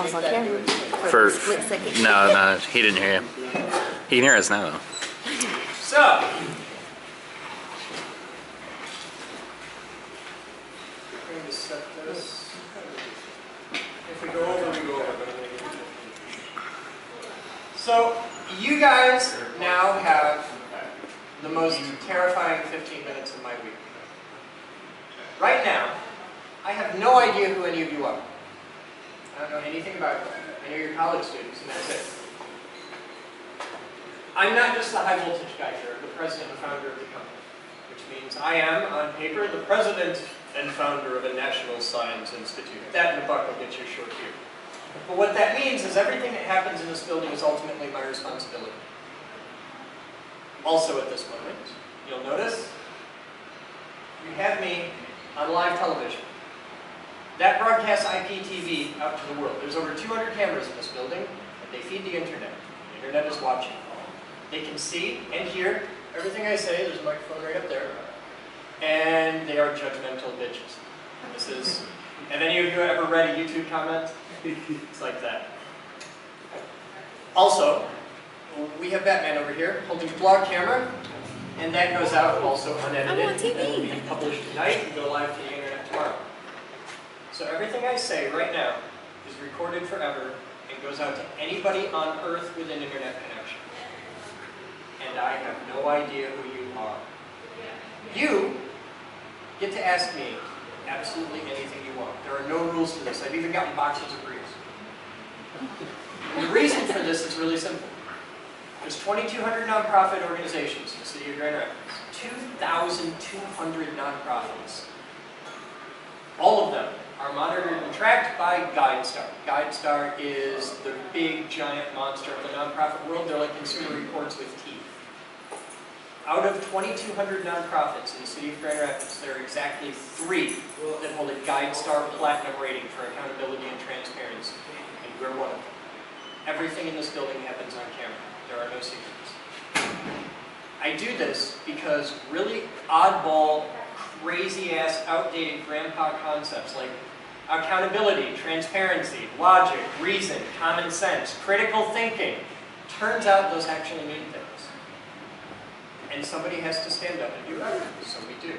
I was like, yeah. For a split second. no, no, he didn't hear you. He can hear us now. though. So. Going to set this. If we go over, we go over. but I'm gonna get to it. So, you guys now have the most terrifying 15 minutes of my week. Right now, I have no idea who any of you are. I don't know anything about you. I know you're college students, and that's it. I'm not just the high voltage guy here, the president and founder of the company, which means I am, on paper, the president and founder of a national science institute. That in a buck will get you a short fuse. But what that means is everything that happens in this building is ultimately my responsibility. Also at this moment, you'll notice, you have me on live television. That broadcasts IPTV out to the world. There's over 200 cameras in this building, and they feed the internet. The internet is watching. All. They can see and hear everything I say. There's a microphone right up there. And they are judgmental bitches. This is, have any of you ever read a YouTube comment? It's like that. Also, we have Batman over here holding a vlog camera, and that goes out also unedited. I'm on TV. And will be published tonight and go live to the internet tomorrow. So everything I say right now is recorded forever and goes out to anybody on Earth with an internet connection. And I have no idea who you are. You get to ask me absolutely anything you want. There are no rules to this. I've even gotten boxes of briefs. The reason for this is really simple. There's 2,200 nonprofit organizations in the city of Grand Rapids. 2,200 nonprofits. All of them are monitored and tracked by GuideStar. GuideStar is the big, giant monster of the nonprofit world. They're like consumer reports with teeth. Out of 2,200 nonprofits in the city of Grand Rapids, there are exactly three that hold a GuideStar Platinum rating for accountability and transparency, and we're one of them. Everything in this building happens on camera. There are no secrets. I do this because really oddball, crazy-ass, outdated grandpa concepts like accountability, transparency, logic, reason, common sense, critical thinking, turns out those actually mean things. And somebody has to stand up and do it, so we do.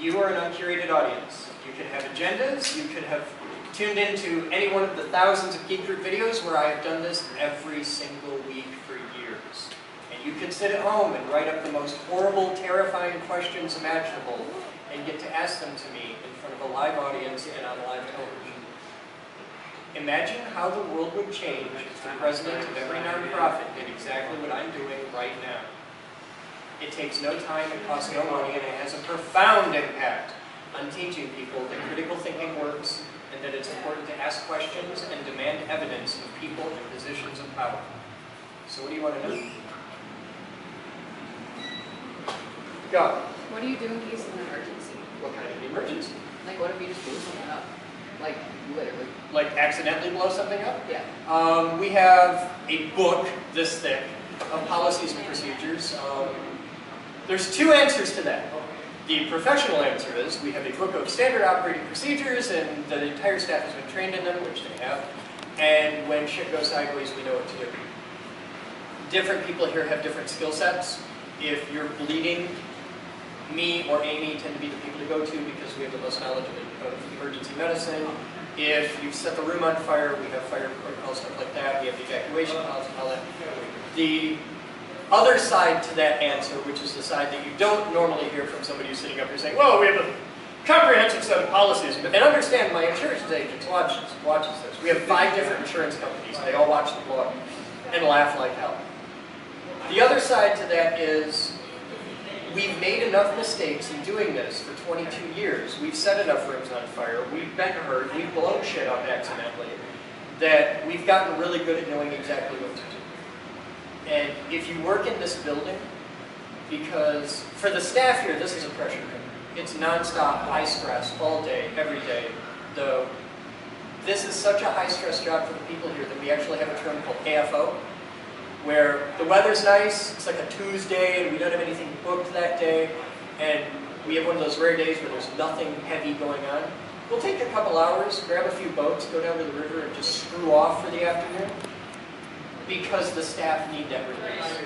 You are an uncurated audience. You could have agendas, you could have tuned into any one of the thousands of Geek Group videos where I have done this every single week for years. And you could sit at home and write up the most horrible, terrifying questions imaginable and get to ask them to me front of a live audience and on live television. Imagine how the world would change if the president of every nonprofit did exactly what I'm doing right now. It takes no time, it costs no money, and it has a profound impact on teaching people that critical thinking works and that it's important to ask questions and demand evidence of people in positions of power. So what do you want to know? Go. What do you do in case of an emergency? What kind of an emergency? Like, what if you just blew something up? Like, literally. Like accidentally blow something up? Yeah. Um, we have a book this thick of policies and procedures. Um, there's two answers to that. The professional answer is we have a book of standard operating procedures and the entire staff has been trained in them, which they have. And when shit goes sideways, we know what to do. Different people here have different skill sets. If you're bleeding, me or Amy tend to be the people to go to because we have the most knowledge of, emergency medicine. If you've set the room on fire, we have fire protocols, stuff like that. We have the evacuation policy, all that. The other side to that answer, which is the side that you don't normally hear from somebody who's sitting up here saying, whoa, we have a comprehensive set of policies. And understand, my insurance agent watches, watches this. We have five different insurance companies. And they all watch the blog and laugh like hell. The other side to that is we've made enough mistakes in doing this for 22 years. We've set enough rooms on fire. We've been hurt. We've blown shit up accidentally. That we've gotten really good at knowing exactly what to do. And if you work in this building, because for the staff here, this is a pressure cooker. It's nonstop, high stress, all day, every day. Though this is such a high stress job for the people here that we actually have a term called AFO, where the weather's nice, it's like a Tuesday and we don't have anything booked that day, and we have one of those rare days where there's nothing heavy going on. We'll take a couple hours, grab a few boats, go down to the river and just screw off for the afternoon because the staff need that release.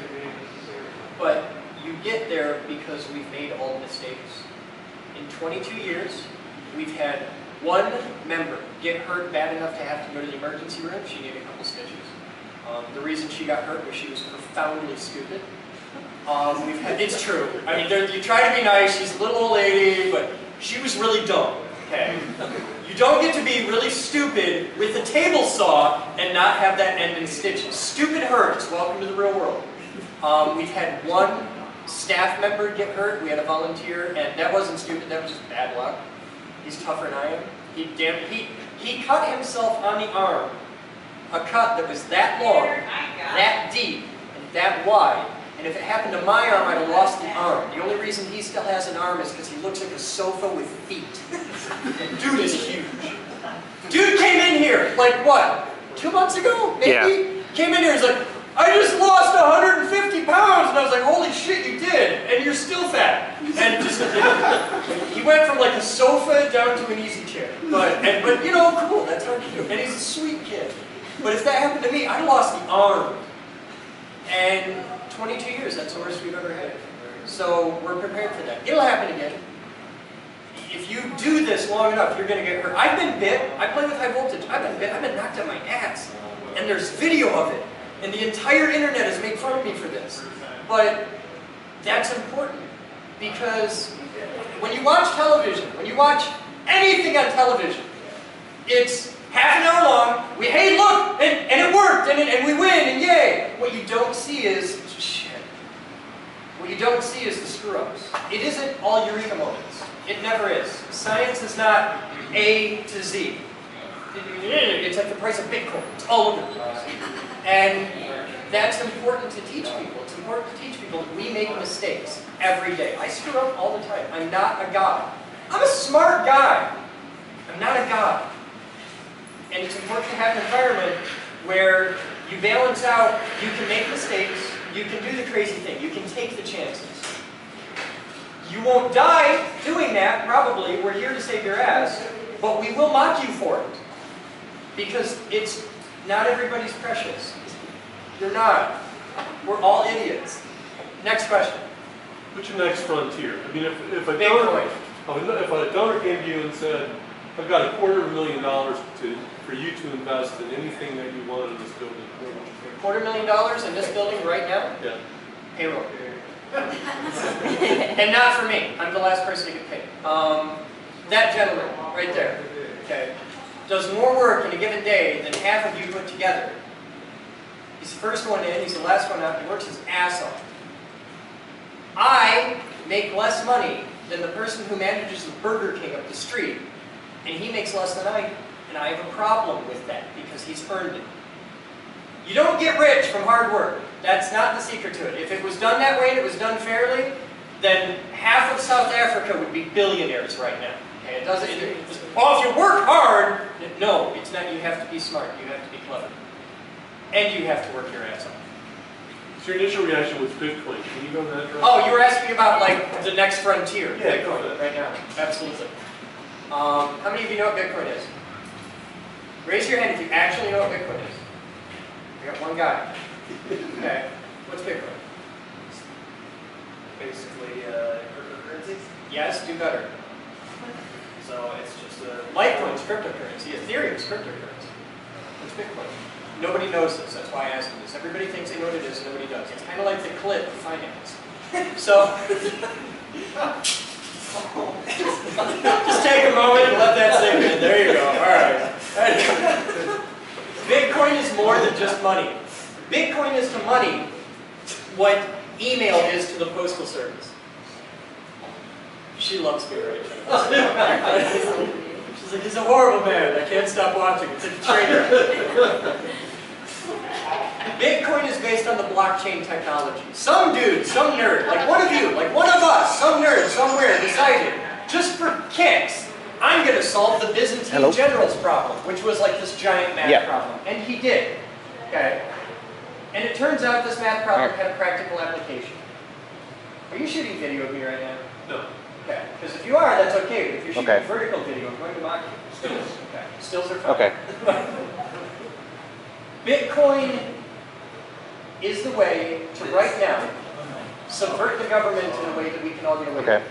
But you get there because we've made all the mistakes. In 22 years, we've had one member get hurt bad enough to have to go to the emergency room. She needed a couple stitches. Um, the reason she got hurt was she was profoundly stupid. Um, it's true. I mean, you try to be nice. She's a little old lady, but she was really dumb. Okay. You don't get to be really stupid with a table saw and not have that end in stitches. Stupid hurts. Welcome to the real world. Um, we've had one staff member get hurt. We had a volunteer, and that wasn't stupid. That was just bad luck. He's tougher than I am. He damn he he cut himself on the arm. A cut that was that long, that deep, and that wide. And if it happened to my arm, I'd have lost the arm. The only reason he still has an arm is because he looks like a sofa with feet. Dude is huge. Dude came in here, like what, two months ago, maybe? Yeah. Came in here, he's like, I just lost 150 pounds. And I was like, holy shit, you did. And you're still fat. And just, he went from like a sofa down to an easy chair. But, and, but you know, cool, that's hard to do. And he's a sweet kid. But if that happened to me, I lost the arm. And 22 years, that's the worst we've ever had. So we're prepared for that. It'll happen again. If you do this long enough, you're going to get hurt. I've been bit. I play with high voltage. I've been bit. I've been knocked on my ass. And there's video of it. And the entire internet has made fun of me for this. But that's important. Because when you watch television, when you watch anything on television, it's half an hour long. We, hey, look, and, and it worked, and, and we win, and yay. What you don't see is, shit. What you don't see is the screw-ups. It isn't all eureka moments. It never is. Science is not A to Z. It's like the price of Bitcoin. It's all over the place. And that's important to teach people. It's important to teach people we make mistakes every day. I screw up all the time. I'm not a god. I'm a smart guy. I'm not a god. And it's important to have an environment where you balance out, you can make mistakes, you can do the crazy thing, you can take the chances. You won't die doing that, probably. We're here to save your ass. But we will mock you for it. Because it's not everybody's precious. You're not. We're all idiots. Next question. What's your next frontier? I mean, if, if a donor, if a donor came to you and said, I've got a quarter of a million dollars to, for you to invest in anything that you want in this building, what would you think? Quarter million dollars in this building right now? Yeah. Payroll. and not for me. I'm the last person to get paid. Um, that gentleman, right there, okay, does more work in a given day than half of you put together. He's the first one in, he's the last one out, he works his ass off. I make less money than the person who manages the Burger King up the street, and he makes less than I do. And I have a problem with that because he's earned it. You don't get rich from hard work. That's not the secret to it. If it was done that way and it was done fairly, then half of South Africa would be billionaires right now. Okay, it doesn't. It, oh, if you work hard, no, it's not. You have to be smart. You have to be clever, and you have to work your ass off. So your initial reaction was Bitcoin. Can you go that direction? Oh, you were asking about like the next frontier, Yeah, Bitcoin, right now. Absolutely. Um, how many of you know what Bitcoin is? Raise your hand if you actually know what Bitcoin is. We got one guy. Okay. What's Bitcoin? basically uh, cryptocurrencies. Yes, do better. So it's just a Litecoin's cryptocurrency. Ethereum's cryptocurrency. What's Bitcoin? Nobody knows this. That's why I asked you this. Everybody thinks they know what it is. Nobody does. It's kind of like the clip of finance. So, just take a moment and let that sink in. There you go. All right. Bitcoin is more than just money. Bitcoin is to money what email is to the postal service. She loves me right now. She's like, he's a horrible man. I can't stop watching. It's a train wreck. Bitcoin is based on the blockchain technology. Some dude, some nerd, like one of you, like one of us, some nerd somewhere decided, just for kicks, I'm going to solve the Byzantine Hello? generals problem, which was like this giant math Yeah. problem. And he did. Okay? And it turns out this math problem had a practical application. Are you shooting video of me right now? No. Okay, because if you are, that's okay, but if you're shooting Okay. vertical video, I'm going to mock you. Stills, okay, stills are fine. Okay. Bitcoin is the way to right now subvert the government in a way that we can all get away with. Okay.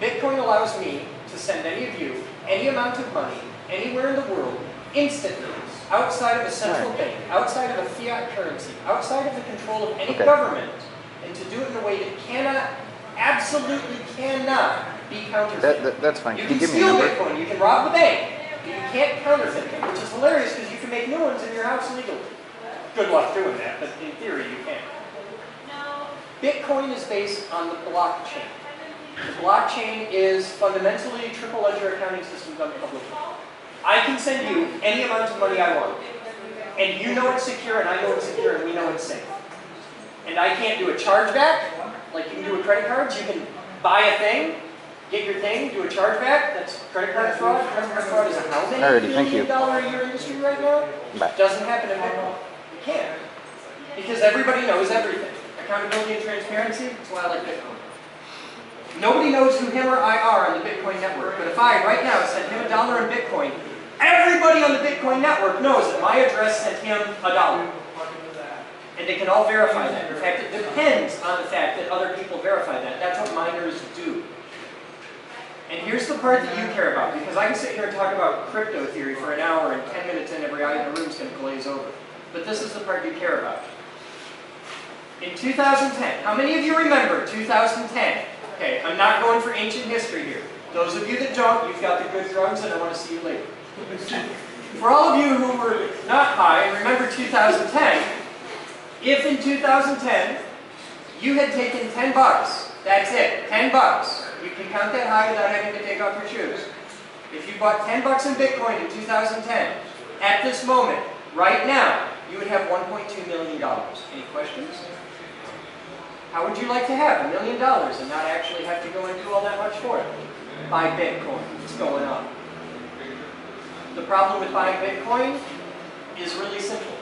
Bitcoin allows me to send any of you any amount of money anywhere in the world instantly, outside of a central bank, outside of a fiat currency, outside of the control of any Okay. government, and to do it in a way that cannot, absolutely cannot be counterfeited. That, that that's fine. You Can can give me a steal number? Bitcoin, you can rob the bank, but you can't counterfeit them, which is hilarious because you can make new ones in your house legally. Good luck doing that, but in theory you can. Bitcoin is based on the blockchain. The blockchain is fundamentally triple ledger accounting system done publicly. I can send you any amount of money I want, and you know it's secure, and I know it's secure, and we know it's safe. And I can't do a chargeback, like you can do with credit cards. You can buy a thing, get your thing, do a chargeback. That's credit card fraud. Credit card fraud is a many Alrighty, thank you. dollar a year industry right now? Bye. Doesn't happen in Bitcoin. It can't. Because everybody knows everything. Accountability and transparency, that's why I like Bitcoin. Nobody knows who him or I are on the Bitcoin network, but if I right now send him a dollar in Bitcoin, everybody on the Bitcoin network knows that my address sent him a dollar. And they can all verify that. In fact, it depends on the fact that other people verify that. That's what miners do. And here's the part that you care about, because I can sit here and talk about crypto theory for an hour, and 10 minutes in, every eye in the room is going to glaze over. But this is the part you care about. In 2010, how many of you remember 2010? Okay, I'm not going for ancient history here. Those of you that don't, you've got the good drugs, and I want to see you later. For all of you who were not high remember 2010, if in 2010 you had taken 10 bucks, that's it, 10 bucks. You can count that high without having to take off your shoes. If you bought 10 bucks in Bitcoin in 2010, at this moment, right now, you would have 1.2 million dollars. Any questions? How would you like to have a million dollars and not actually have to go and do all that much for it? Buy Bitcoin. It's going up. The problem with buying Bitcoin is really simple.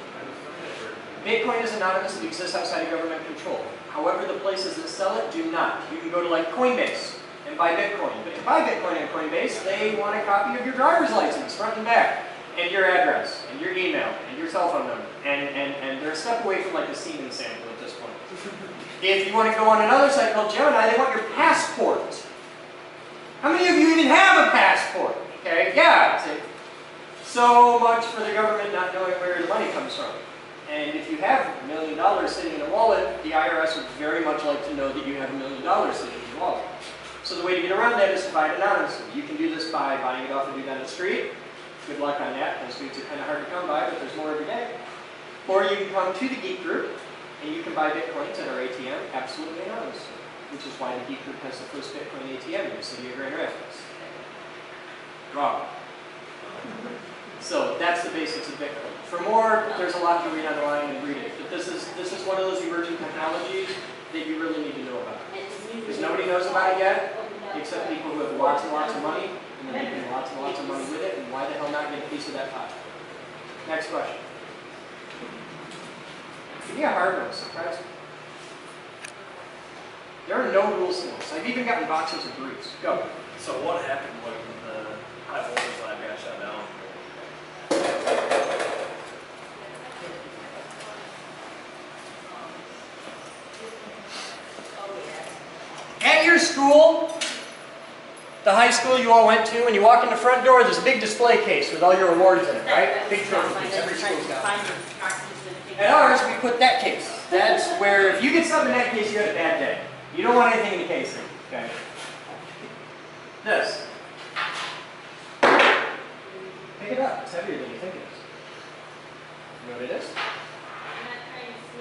Bitcoin is anonymous, it exists outside of government control. However, the places that sell it do not. You can go to like Coinbase and buy Bitcoin. But to buy Bitcoin on Coinbase, they want a copy of your driver's license, front and back, and your address, and your email, and your cell phone number. And, and, and they're a step away from like a semen sample at this point. If you want to go on another site called Gemini, they want your passport. How many of you even have a passport? Okay, yeah. So much for the government not knowing where the money comes from. And if you have a million dollars sitting in a wallet, the IRS would very much like to know that you have a million dollars sitting in your wallet. So the way to get around that is to buy it anonymously. You can do this by buying it off a dude on the street. Good luck on that. Those dudes are kind of hard to come by, but there's more every day. Or you can come to the Geek Group, and you can buy Bitcoins at our ATM absolutely anonymously, which is why the Geek Group has the first Bitcoin ATM in the city of Grand Rapids. Wrong. So that's the basics of Bitcoin. For more, there's a lot to read online and read it. But this is this is one of those emerging technologies that you really need to know about. Because nobody knows about it yet, except people who have lots and lots of money, and they're making lots and lots of money with it, and why the hell not get a piece of that pie? Next question. Give me a hard one, surprise me. There are no rules to this. I've even gotten boxes of brews. Go. So what happened when the high voltage lab got shut down? At your school, the high school you all went to, when you walk in the front door, there's a big display case with all your awards in it, right? Big trophy case. Every school's got it. At ours, we put that case. That's where if you get something in that case, you had a bad day. You don't want anything in the case, okay? This. Pick it up. It's heavier than you think it is. You know what it is?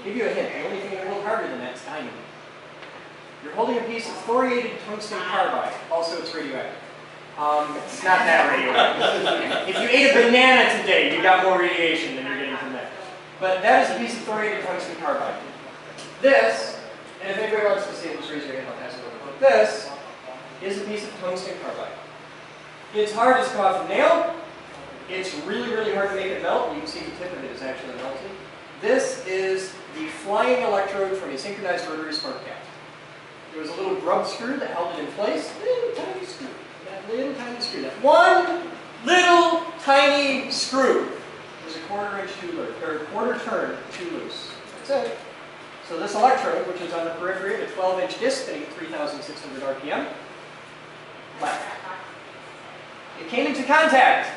Give you a hint. The only thing a little harder than that is diamond. You're holding a piece of thoriated tungsten carbide. Also, it's radioactive. Um, it's not that radioactive. if you ate a banana today, you got more radiation than you're getting from that. But that is a piece of thoriated tungsten carbide. This, and if anybody wants to see it, just raise your hand, I'll pass it over. But this is a piece of tungsten carbide. It's hard as coffin nail. It's really, really hard to make it melt. You can see the tip of it is actually melting. This is the flying electrode from a synchronized rotary spark gap. There was a little grub screw that held it in place. Little tiny screw. That little tiny screw. That one little tiny screw was a quarter inch too loose, or a quarter turn too loose. That's it. So this electrode, which is on the periphery of a 12 inch disc spinning 3,600 RPM, left. It came into contact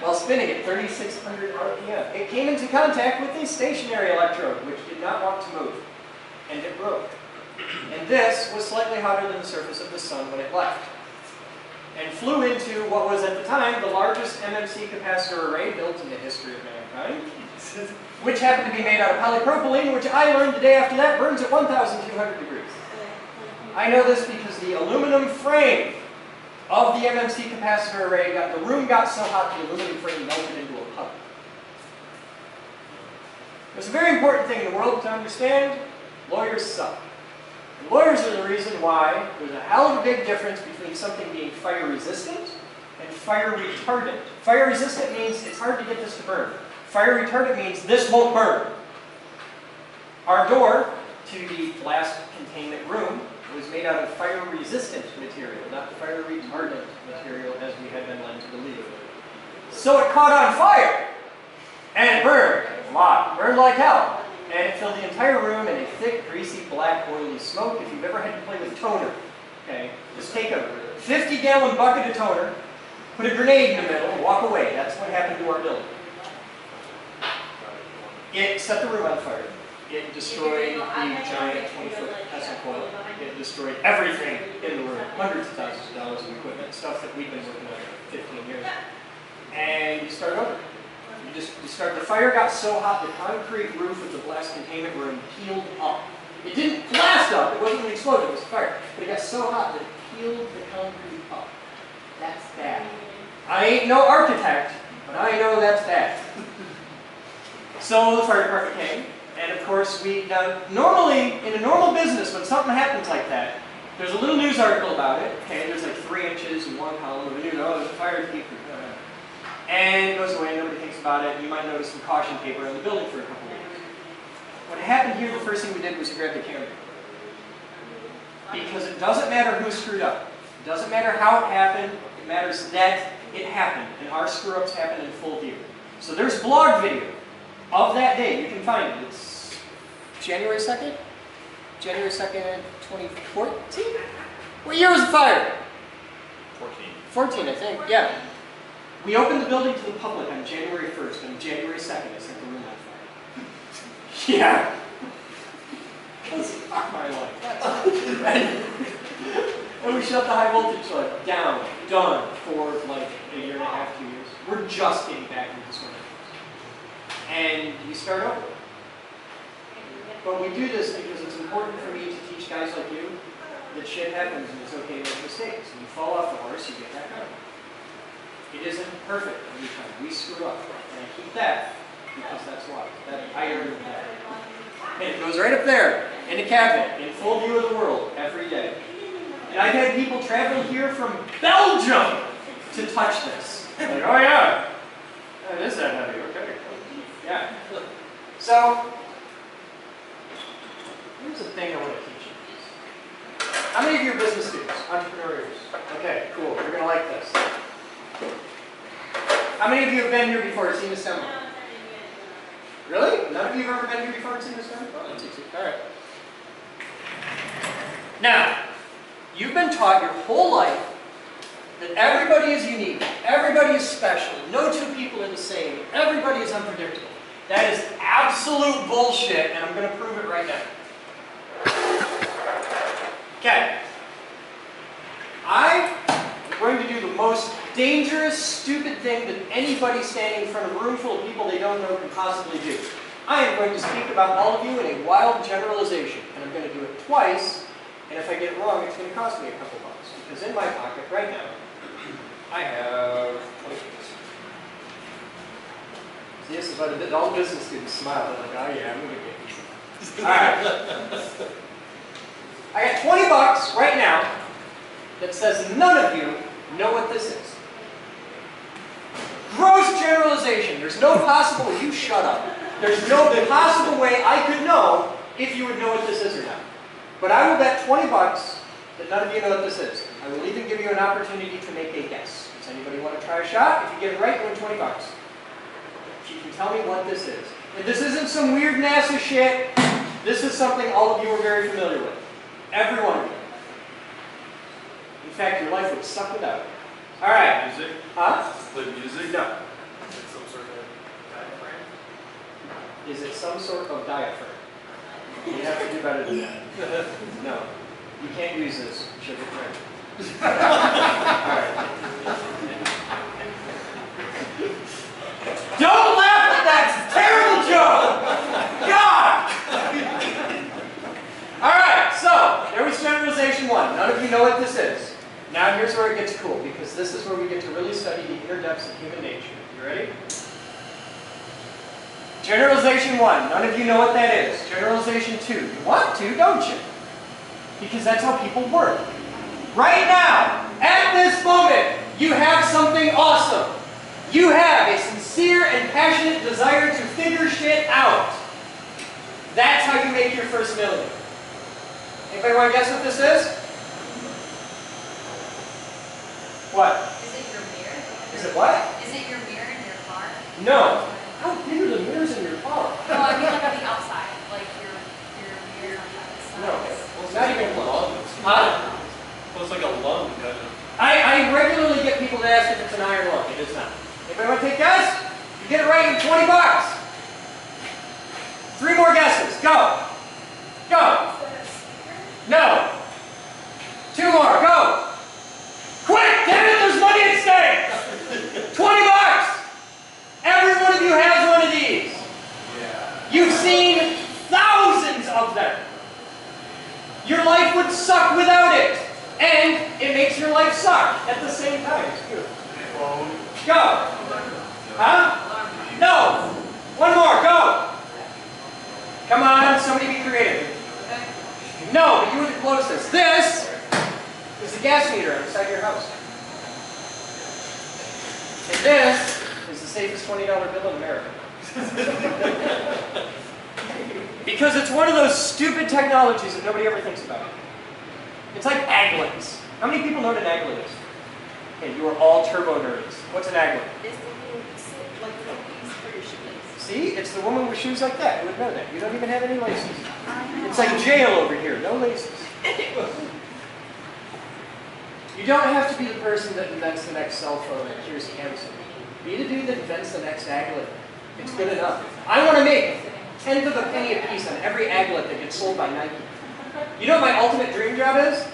while spinning at 3,600 RPM. It came into contact with a stationary electrode, which did not want to move, and it broke. And this was slightly hotter than the surface of the sun when it left, and flew into what was at the time the largest MMC capacitor array built in the history of mankind, which happened to be made out of polypropylene, which I learned the day after that burns at 1,200 degrees. I know this because the aluminum frame of the MMC capacitor array got the room got so hot the aluminum frame melted into a puddle. It's a very important thing in the world to understand. Lawyers suck. And lawyers are the reason why there's a hell of a big difference between something being fire resistant and fire retardant. Fire resistant means it's hard to get this to burn. Fire retardant means this won't burn. Our door to the blast containment room was made out of fire resistant material, not fire retardant material as we had been led to believe. So it caught on fire and it burned a lot, burned like hell. And it filled the entire room in a thick, greasy, black, oily smoke. If you've ever had to play with toner, okay, just take a 50 gallon bucket of toner, put a grenade in the middle, and walk away. That's what happened to our building. It set the room on fire. It destroyed the giant 20 foot Tesla coil. It destroyed everything in the room. Hundreds of thousands of dollars of equipment, stuff that we've been working on for 15 years. And you start over. Just. The fire got so hot, the concrete roof of the blast containment room peeled up. It didn't blast up. It wasn't an explosion. It was a fire. But it got so hot that it peeled the concrete up. That's bad. I ain't no architect, but I know that's bad. so the fire department came, and of course we now normally in a normal business when something happens like that, there's a little news article about it. Okay, there's like three inches in one column of a news. Oh, there's a fire keeper. And it goes away, nobody thinks about it, and you might notice some caution paper on the building for a couple weeks. What happened here, the first thing we did was we grabbed the camera. Because it doesn't matter who screwed up. It doesn't matter how it happened, it matters that it happened, and our screw-ups happened in full view. So there's blog video of that day, you can find it. It's January 2nd? January 2nd, 2014? What year was the fire? 14. 14, I think, yeah. We opened the building to the public on January 1st, and January 2nd, I set the room on fire. yeah. Fuck my life. and, and we shut the high voltage line down, done, for like a year and a half, two years. We're just getting back into swimming. And you start over. But we do this because it's important for me to teach guys like you that shit happens and it's okay to make mistakes. And you fall off the horse, you get back on. It isn't perfect every time. We screw up. And I keep that because that's why. That I earned that. And it goes right up there in the cabinet, in full view of the world, every day. And I've had people travel here from Belgium to touch this. Like, oh yeah, it is that heavy. Okay, yeah. So here's the thing I want to teach you. How many of you are business students, entrepreneurs? Okay, cool. You're gonna like this. How many of you have been here before, seen this demo? Really? None of you have ever been here before and seen this demo? Oh, that's easy. All right. Now, you've been taught your whole life that everybody is unique, everybody is special, no two people are the same, everybody is unpredictable. That is absolute bullshit, and I'm going to prove it right now. Okay. I am going to do the most dangerous, stupid thing that anybody standing in front of a room full of people they don't know can possibly do. I am going to speak about all of you in a wild generalization, and I'm going to do it twice, and if I get it wrong, it's going to cost me a couple bucks, because in my pocket right now, I have 20 bucks. See, this is why the, all business students smile, they're like, oh yeah, I'm going to get you. Alright. I got 20 bucks right now that says none of you know what this is. Gross generalization. There's no possible, you shut up. There's no possible way I could know if you would know what this is or not. But I will bet 20 bucks that none of you know what this is. I will even give you an opportunity to make a guess. Does anybody want to try a shot? If you get it right, you win 20 bucks. If you can tell me what this is. And this isn't some weird NASA shit. This is something all of you are very familiar with. Every one of you. In fact, your life would suck without it. All right. Music, Huh? Play music. No. It's some sort of diaphragm. Is it some sort of diaphragm? You have to do better than that. No. You can't use this sugar frame. Alright. Don't laugh at that! It's a terrible joke! God! Alright, so there was generalization one. None of you know what this is. Now here's where it gets cool, because this is where we get to really study the inner depths of human nature. You ready? Generalization one, none of you know what that is. Generalization two, you want to, don't you? Because that's how people work. Right now, at this moment, you have something awesome. You have a sincere and passionate desire to figure shit out. That's how you make your first million. Anybody want to guess what this is? What? Is it your mirror? Is it what? Is it your mirror in your car? No. How big are the mirrors in your car? No, I mean like on the outside, like your your mirror on the outside. No. Well, it's Not even a lung. Huh? Well, it's like a lung, kind of. I, I regularly get people to ask if it's an iron lung. It is not. Anybody want to take a guess? You get it right in 20 bucks. Three more guesses. Go. Go. No. Two more. Go. Quick! Damn it, there's money at stake! 20 bucks! Every one of you has one of these. You've seen thousands of them. Your life would suck without it. And it makes your life suck at the same time. It's beautiful. Go. Huh? No. One more. Go. Come on, somebody be creative. No, but you were the closest. This is the gas meter inside your house. And this is the safest $20 bill in America. because it's one of those stupid technologies that nobody ever thinks about. It's like aglets. How many people know what an aglet is? Okay, you are all turbo nerds. What's an aglet? It's the little, sit- like the little piece for your shoelace. See, it's the woman with that. Would know that. You don't even have any laces. It's like jail over here, no laces. You don't have to be the person that invents the next cell phone and cures cancer. Be the dude that invents the next aglet. It's good enough. I want to make tenth of a penny a piece on every aglet that gets sold by Nike. You know what my ultimate dream job is?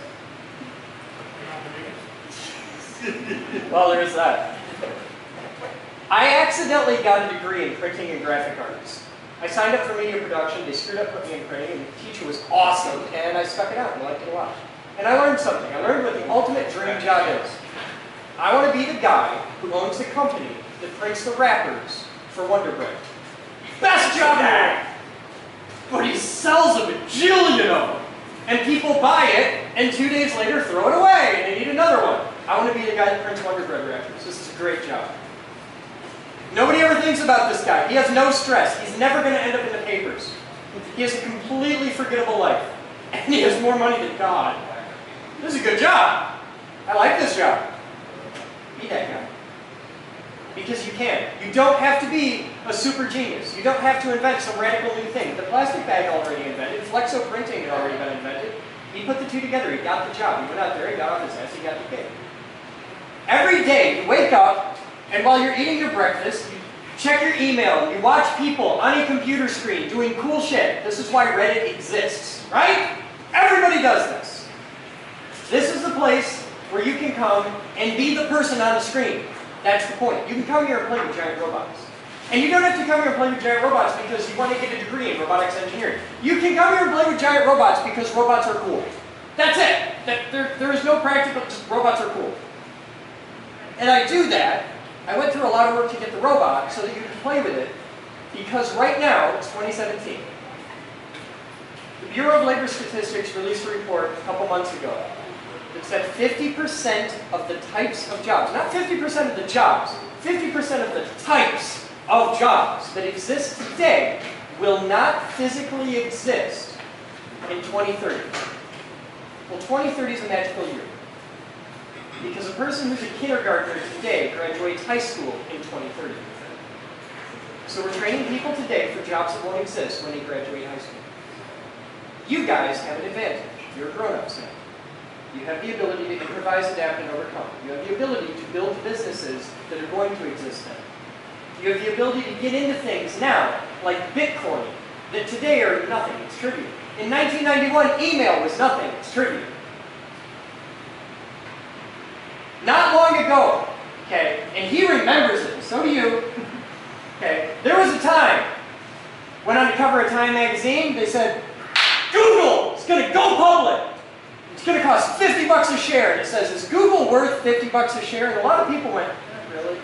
well, there's that. I accidentally got a degree in printing and graphic arts. I signed up for media production, they screwed up putting me in printing, and the teacher was awesome, and I stuck it out and liked it a lot. And I learned something. I learned what the ultimate dream job is. I want to be the guy who owns the company that prints the wrappers for Wonder Bread. Best job ever! But he sells a bajillion of them. And people buy it, and two days later throw it away, and they need another one. I want to be the guy that prints Wonder Bread wrappers. This is a great job. Nobody ever thinks about this guy. He has no stress. He's never going to end up in the papers. He has a completely forgettable life. And he has more money than God. This is a good job. I like this job. Be that guy. Because you can. You don't have to be a super genius. You don't have to invent some radical new thing. The plastic bag already invented. Flexo printing had already been invented. He put the two together. He got the job. He went out there, he got on his ass, he got the gig. Every day you wake up, and while you're eating your breakfast, you check your email, you watch people on a computer screen doing cool shit. This is why Reddit exists, right? Everybody does this. This is the place where you can come and be the person on the screen. That's the point. You can come here and play with giant robots. And you don't have to come here and play with giant robots because you want to get a degree in robotics engineering. You can come here and play with giant robots because robots are cool. That's it. There, there is no practical, just robots are cool. And I do that. I went through a lot of work to get the robot so that you can play with it because right now, it's 2017. The Bureau of Labor Statistics released a report a couple months ago that said 50% of the types of jobs, not 50% of the jobs, 50% of the types of jobs that exist today will not physically exist in 2030. Well, 2030 is a magical year. Because a person who's a kindergartner today graduates high school in 2030. So we're training people today for jobs that won't exist when they graduate high school. You guys have an advantage. You're grown-ups now. You have the ability to improvise, adapt, and overcome. You have the ability to build businesses that are going to exist then. You have the ability to get into things now, like Bitcoin, that today are nothing, it's trivial. In 1991, email was nothing, it's trivial. Not long ago, okay, and he remembers it, so do you. Okay, there was a time when on the cover of Time magazine they said, Google is going to go public. It's going to cost 50 bucks a share. And it says, is Google worth 50 bucks a share? And a lot of people went, "Not really?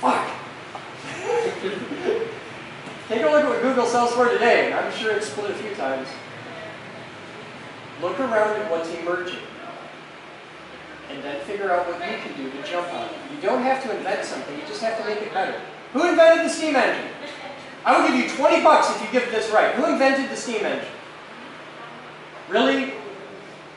Fuck. Take a look at what Google sells for today. I'm sure it's split a few times. Look around at what's emerging. And then figure out what you can do to jump on it. You don't have to invent something, you just have to make it better. Who invented the steam engine? I will give you 20 bucks if you get this right. Who invented the steam engine? Really?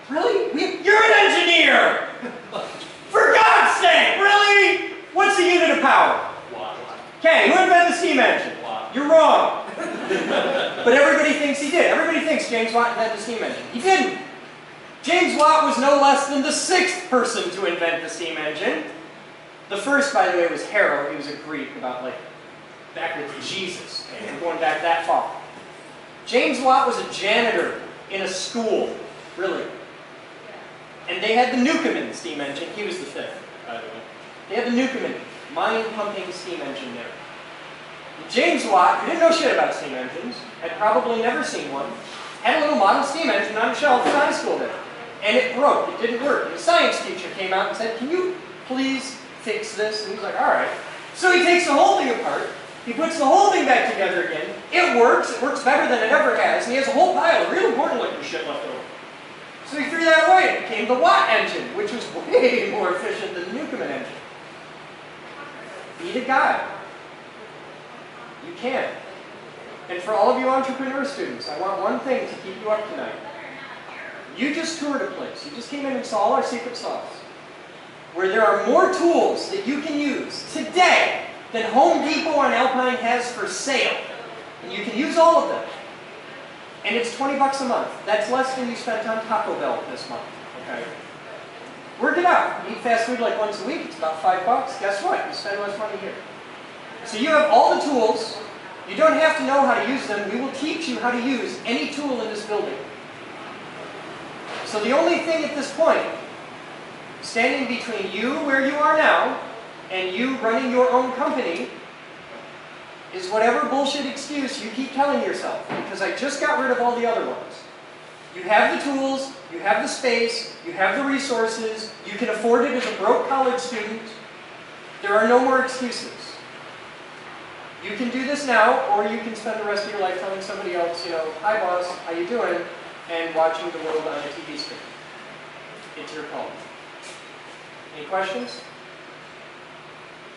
Really? We, you're an engineer! For God's sake, really? What's the unit of power? Watt. Okay, who invented the steam engine? Watt. You're wrong. but everybody thinks he did. Everybody thinks James Watt invented the steam engine. He didn't. James Watt was no less than the sixth person to invent the steam engine. The first, by the way, was Hero. He was a Greek about like back with Jesus. Okay, we're going back that far. James Watt was a janitor in a school, really. And they had the Newcomen steam engine. He was the fifth, by the way. They had the Newcomen mine-pumping steam engine there. James Watt, who didn't know shit about steam engines, had probably never seen one, had a little model steam engine on a shelf in high school there. And it broke. It didn't work. And the science teacher came out and said, can you please fix this? And he was like, all right. So he takes the whole thing apart. He puts the whole thing back together again. It works. It works better than it ever has. And he has a whole pile of real important looking shit left over. So he threw that away. It became the Watt engine, which was way more efficient than the Newcomen engine. Be the guy. You can. And for all of you entrepreneur students, I want one thing to keep you up tonight. You just toured a place. You just came in and saw all our secret sauce. Where there are more tools that you can use today than Home Depot on Alpine has for sale. And you can use all of them. And it's 20 bucks a month. That's less than you spent on Taco Bell this month. Okay? Work it out. You eat fast food like once a week, it's about five bucks. Guess what? You spend less money here. So you have all the tools. You don't have to know how to use them. We will teach you how to use any tool in this building. So the only thing at this point, standing between you where you are now and you running your own company, is whatever bullshit excuse you keep telling yourself. Because I just got rid of all the other ones. You have the tools, you have the space, you have the resources, you can afford it as a broke college student. There are no more excuses. You can do this now, or you can spend the rest of your life telling somebody else, you know, hi boss, how you doing? And watching the world on a TV screen. It's your call. Any questions?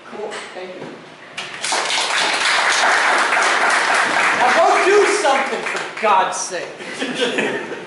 Cool, thank you. Now go do something for God's sake.